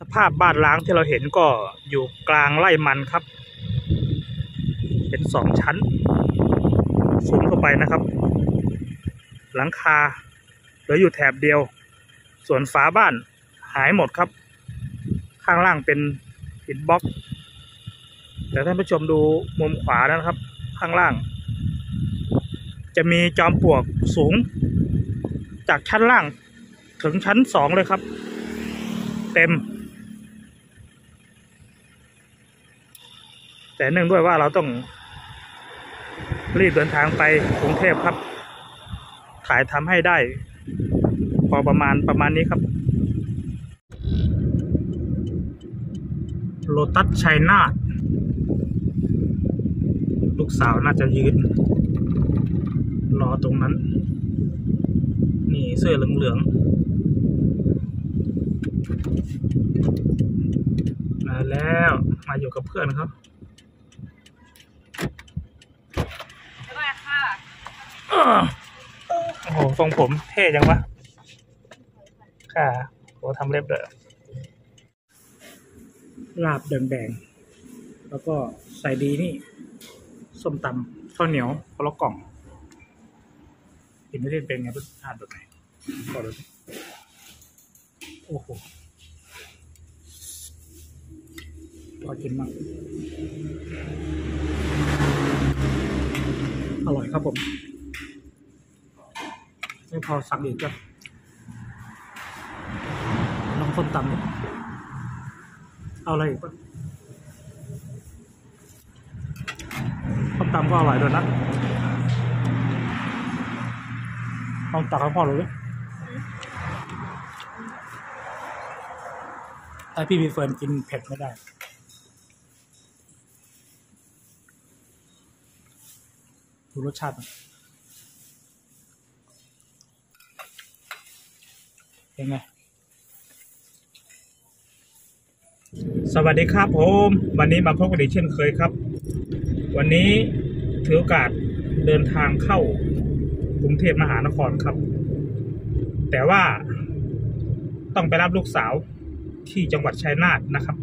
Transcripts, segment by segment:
สภาพบ้านล้างที่เราเห็นก็อยู่กลางไร่มันครับ เป็นสองชั้น สูงเข้าไปนะครับ หลังคาเหลืออยู่แถบเดียว ส่วนฝาบ้านหายหมดครับ ข้างล่างเป็นหินบล็อกเดี๋ยวท่านผู้ชมดูมุมขวานะครับ ข้างล่าง จะมีจอมปลวกสูง จากชั้นล่างถึงชั้นสองเลยครับ เต็ม แต่เนื่องด้วยว่าเราต้อง รีบเดินทางไปกรุงเทพครับถ่ายทำให้ได้ พอประมาณประมาณนี้ครับโลตัสชัยนาทลูกสาวน่าจะยืน รอตรงนั้น นี่เสื้อเหลืองๆมาแล้ว มาอยู่กับเพื่อนครับ บ๊ายบายค่ะ โอ้โหทรงผมเท่จังวะ ค่ะโหทำเล็บเลยลาบแดงๆ แล้วก็ใส่ดีนี่ ส้มตำข้าวเหนียวคนละกล่องกินไม่ได้เป็นไงรสชาติแบบไหนขอดูสิโอ้โหพอกินมาก อร่อยครับผม พอสั่งอีกก็ลองส้มตำดิเอาอะไรอีกปะส้มตำก็อร่อยด้วยนะลองตักให้พ่อเลยดิถ้าพี่มีเฟิร์นกินเผ็ดไม่ได้ดูรสชาติ เป็นไงสวัสดีครับผม วันนี้มาพบกันอีกเช่นเคยครับ วันนี้ถือโอกาสเดินทางเข้ากรุงเทพมหานครครับ แต่ว่าต้องไปรับลูกสาวที่จังหวัดชัยนาทนะครับ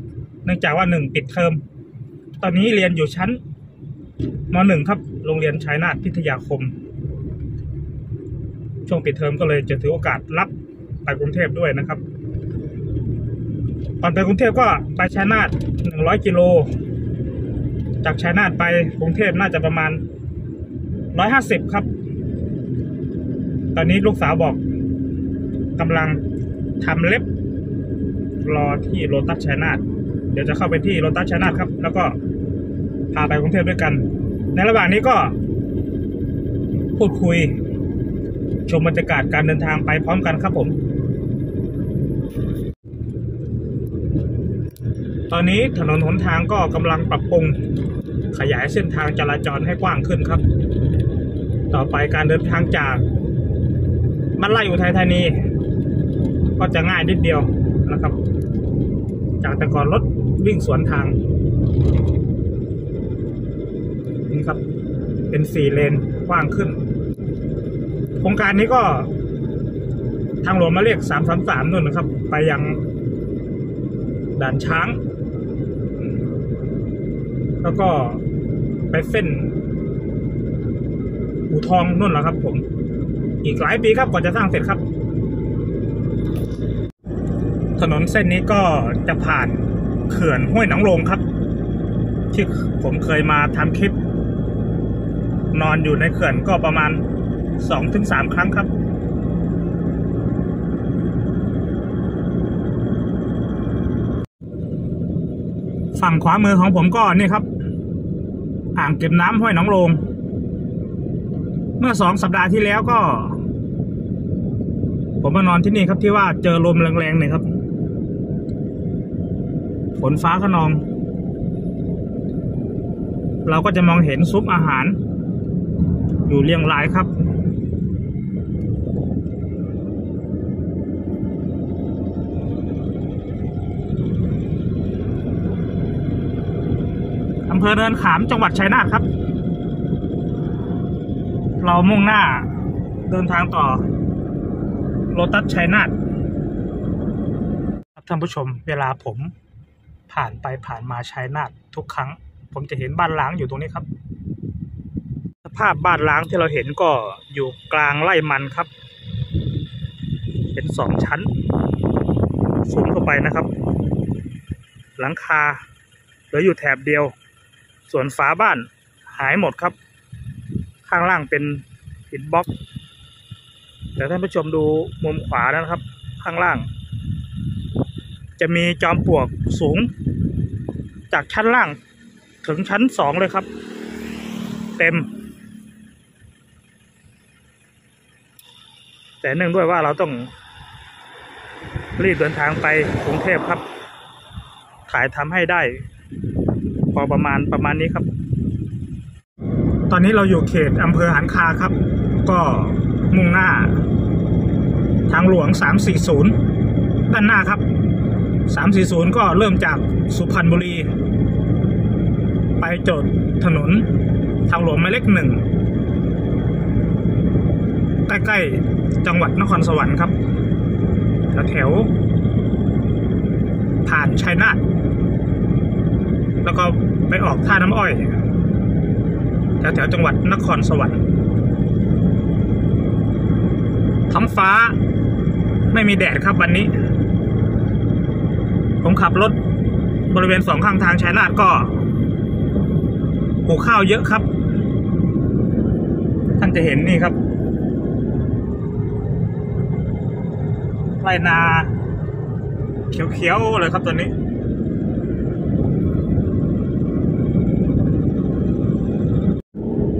เนื่องจากว่าหนึ่งปิดเทอม ตอนนี้เรียนอยู่ชั้นมหนึ่งครับ โรงเรียนชัยนาทพิทยาคม ช่วงปิดเทอมก็เลยจะถือโอกาสรับ ไปกรุงเทพด้วยนะครับตอนไปกรุงเทพก็ไปชัยนาทหนึ่งร้อยกิโล จากชัยนาทไปกรุงเทพน่าจะประมาณร้อยห้าสิบครับ ตอนนี้ลูกสาวบอกกำลังทำเล็บ รอที่โรตัสชัยนาทเดี๋ยวจะเข้าไปที่โรตัสชัยนาทครับ แล้วก็พาไปกรุงเทพด้วยกัน ในระหว่างนี้ก็ พูดคุย ชมบรรยากาศการเดินทางไปพร้อมกันครับผม ตอนนี้ถนนหนทางก็กำลังปรับปรุงขยายเส้นทางจราจรให้กว้างขึ้นครับ ต่อไปการเดินทางจากบ้านไร่อุทัยธานี ก็จะง่ายนิดเดียวนะครับ จากแต่ก่อนรถวิ่งสวนทางนี่ครับ เป็นสี่เลนกว้างขึ้น โครงการนี้ก็ ทางหลวงหมายเลขสามสามสามนู่นนะครับ ไปยังด่านช้าง แล้วก็ไปเส้นอู่ทองนู่นแหละครับ ผม อีกหลายปีครับกว่าจะสร้างเสร็จครับ ถนนเส้นนี้ก็จะผ่านเขื่อนห้วยหนองโลงครับ ที่ผมเคยมาทำคลิป นอนอยู่ในเขื่อนก็ประมาณสองถึงสามครั้งครับ ฝั่งขวามือของผมก็นี่ครับ อ่างเก็บน้ำห้วยหนองโลง เมื่อสองสัปดาห์ที่แล้วก็ ผมมานอนที่นี่ครับที่ว่าเจอลมแรงๆเนี่ยครับฝนฟ้าขนอง เราก็จะมองเห็นซุปอาหาร อยู่เรียงรายครับ เภอเนินขามจังหวัดชัยนาทครับ เรามุ่งหน้าเดินทางต่อโลตัสชัยนาทครับท่านผู้ชมเวลาผมผ่านไปผ่านมาชัยนาททุกครั้ง ผมจะเห็นบ้านล้างอยู่ตรงนี้ครับ สภาพบ้านล้างที่เราเห็นก็อยู่กลางไร่มันครับ เป็นสองชั้น สูงเข้าไปนะครับ หลังคาเหลืออยู่แถบเดียว ส่วนฝาบ้านหายหมดครับ ข้างล่างเป็นอิฐบล็อก แต่ท่านผู้ชมดูมุมขวานะครับ ข้างล่าง จะมีจอมปลวกสูง จากชั้นล่างถึงชั้นสองเลยครับ เต็ม แต่เนื่องด้วยว่าเราต้องรีบเดินทางไปกรุงเทพครับ ถ่ายทำให้ได้ พอประมาณประมาณนี้ครับ ตอนนี้เราอยู่เขตอำเภอหันคาครับ ก็มุ่งหน้า ทางหลวง 340 ด้านหน้าครับ 340 ก็เริ่มจากสุพรรณบุรี ไปจดถนนทางหลวงหมายเลขหนึ่งใกล้ๆจังหวัดนครสวรรค์ครับแถวผ่านชัยนาท แล้วก็ไปออกท่าน้ำอ้อยแถวๆจังหวัดนครสวรรค์ท้องฟ้าไม่มีแดดครับวันนี้ ผมขับรถบริเวณสองข้างทางชัยนาทก็ปลูกข้าวเยอะครับ ท่านจะเห็นนี่ครับไรนา เขียวๆเลยครับตอน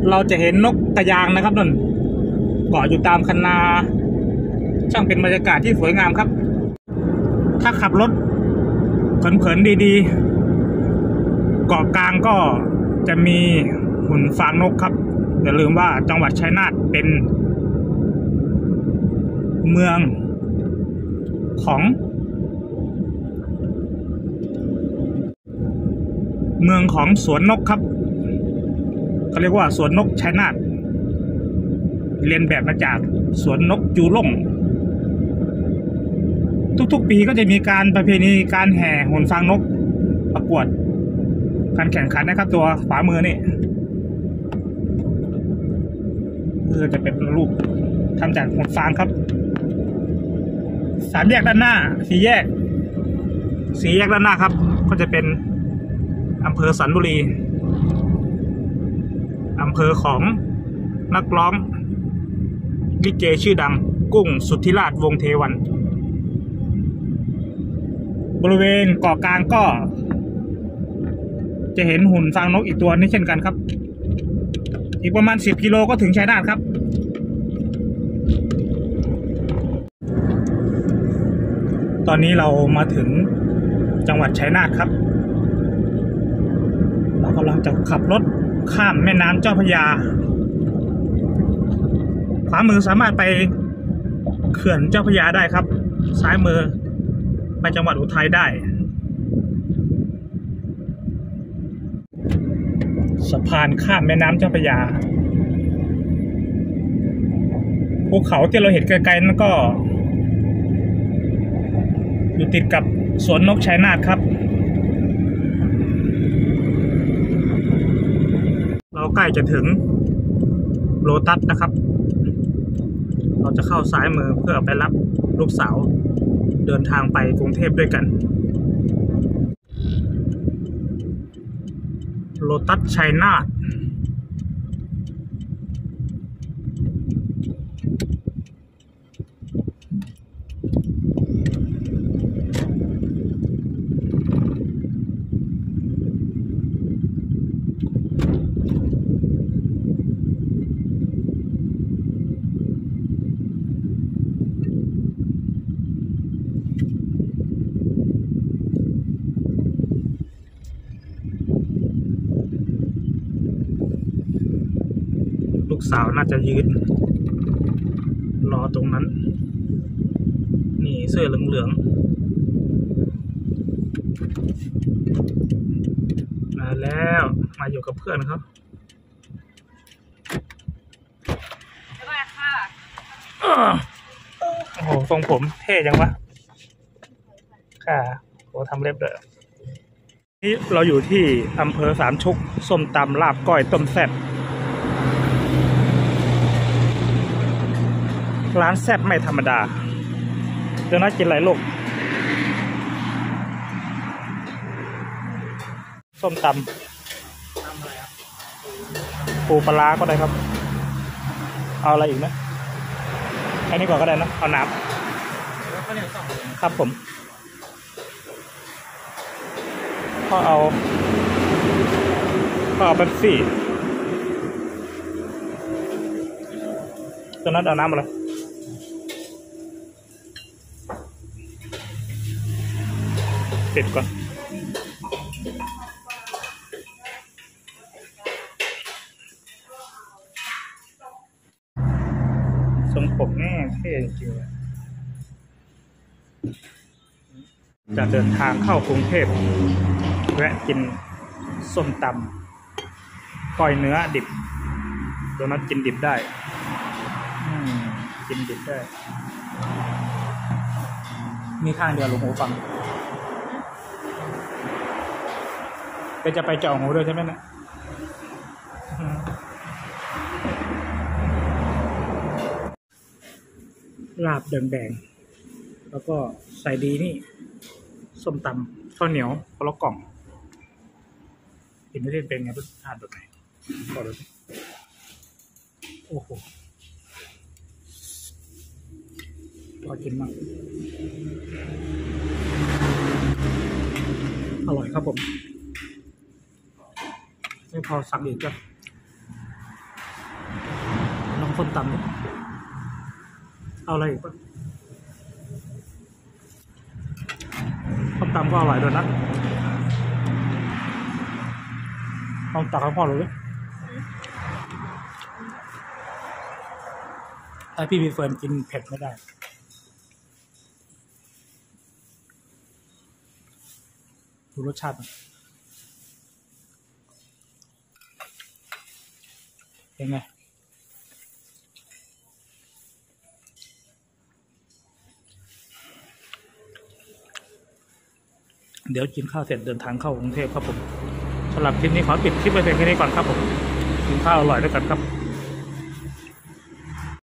เราจะเห็นนกกระยางนะครับนนเกาะอยู่ตามคันนา ช่างเป็นบรรยากาศที่สวยงามครับ ถ้าขับรถเผินๆดีๆ เกาะกลางก็จะมีหุ่นฟางนกครับ อย่าลืมว่าจังหวัดชัยนาทเป็น เมืองของ เมืองของสวนนกครับ เขาเรียกว่าสวนนกชัยนาทเรียนแบบมาจากสวนนกจูล่งทุกๆ ปีก็จะมีการประเพณีการแห่หนฟางนกประกวด การแข่งขันนะครับ ตัวขวามือนี่คือจะเป็นรูปทำจากหนฟางครับ สามแยกด้านหน้าสี่แยกสี่แยกด้านหน้าครับ ก็จะเป็นอำเภอสันบุรี อำเภอของนักร้องลิเกชื่อดังกุ้งสุทธิราชวงเทวัน บริเวณเกาะกลางก็ จะเห็นหุ่นฟางนกอีกตัวนี้เช่นกันครับ อีกประมาณสิบกิโลก็ถึงชัยนาทครับ ตอนนี้เรามาถึงจังหวัดชัยนาทครับ เรากำลังจะขับรถ ข้ามแม่น้ำเจ้าพยา ขวามือสามารถไปเขื่อนเจ้าพยาได้ครับ ซ้ายมือไปจังหวัดอุทัยได้ สะพานข้ามแม่น้ำเจ้าพยาภูเขาที่เราเห็นไกลๆนั่นก็ อยู่ติดกับสวนนกชัยนาทครับ เราใกล้จะถึงโลตัสนะครับ เราจะเข้าซ้ายมือเพื่อไปรับลูกสาวเดินทางไปกรุงเทพด้วยกัน โลตัสชัยนาท กสาวน่าจะยืนรอตรงนั้น นี่เสื้อเหลืองๆมาแล้วมาอยู่กับเพื่อนเขาบ๊ายบายค่ะอ้อโอ้โหทรงผมเท่จังวะ ค่ะโอ้ทำเล็บด้วยนี่เราอยู่ที่อำเภอสามชุก ส้มตำลาบก้อยต้มแซ่บ ร้านแซ่บไม่ธรรมดาเดี๋ยวน่ากินอะไรลูกส้มตำปูปลาร้าก็ได้ครับ เอาอะไรอีกนะอันนี้ก่อนก็ได้นะเอาน้ำครับผม ก็เอา ก็เอาเป๊ปซี่ตอนนั้นเอาน้ำอะไร ปิดก่อนทรงผมแน่เท่จริงจะเดินทางเข้ากรุงเทพแวะกินส้มตำก้อยเนื้อดิบโดนัทกินดิบได้กินดิบได้ มีข้างเดียวหลวงหูฟัง ก็จะไปเจาะหูด้วยใช่ไหมนะลาบแดงๆ แล้วก็ใส่ดีนี่ ส้มตำข้าวเหนียวคนละกล่อง กินไม่ได้เป็นไงรสชาติแบบไหนขอดูโอ้โหพอกินมาก อร่อยครับผม ไม่พอสั่งอีกก็ลองส้มตำดิเอาอะไรอีกปะข้าวตำก็อร่อยด้วยนะลองตักให้พ่อดูดิไอพี่มีเฟิร์นกินเผ็ดไม่ได้ดูรสชาติมัน เป็นไงเดี๋ยวกินข้าวเสร็จเดินทางเข้ากรุงเทพครับผมสำหรับคลิปนี้ขอปิดคลิปไว้เพียงแค่นี้ก่อนครับผมกินข้าวอร่อยด้วยกันครับ